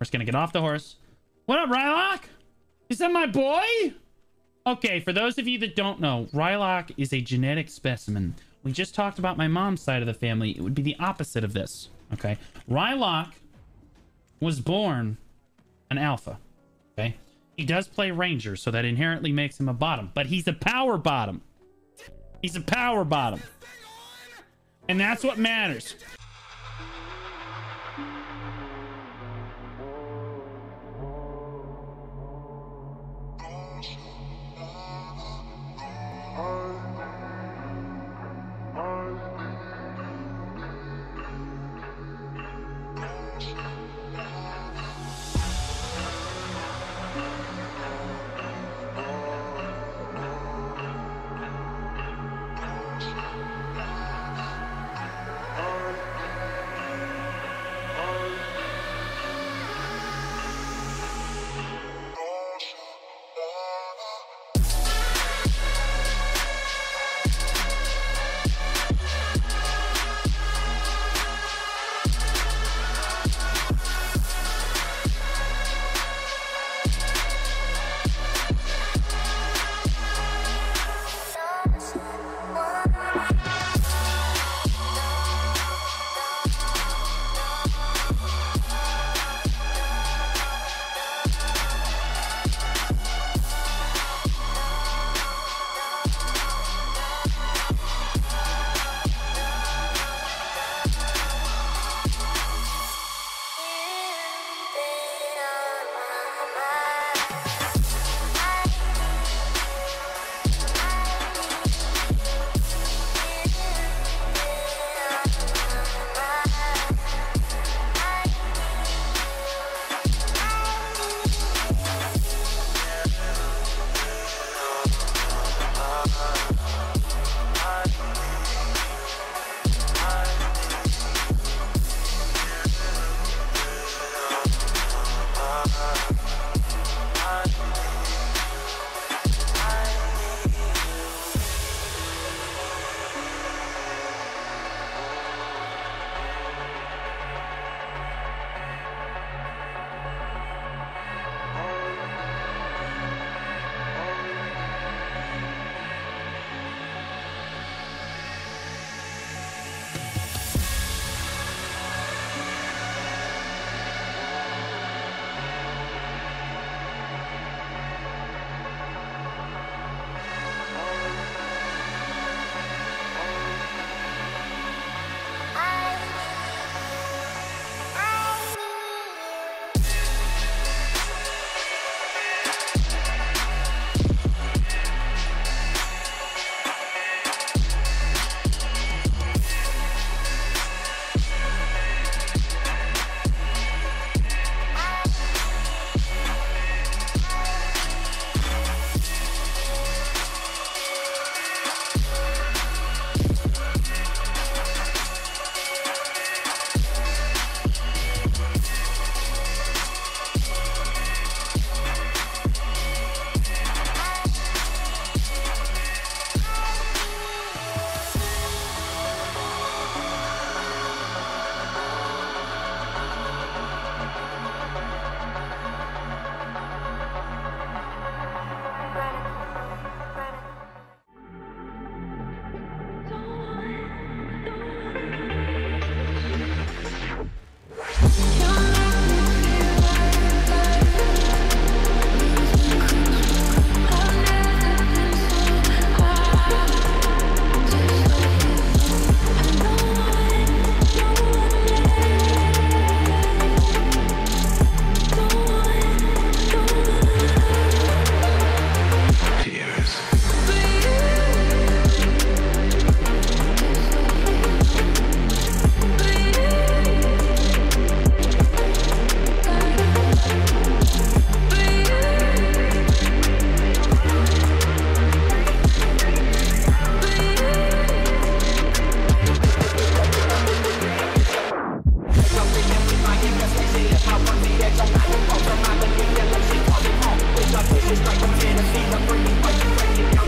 We're gonna get off the horse. What up, Rilok? Is that my boy? Okay, for those of you that don't know, Rilok is a genetic specimen. We just talked about my mom's side of the family. It would be the opposite of this. Okay. Rilok was born an alpha. Okay. He does play ranger, so that inherently makes him a bottom, but he's a power bottom. He's a power bottom. And that's what matters. Yeah. Fight, you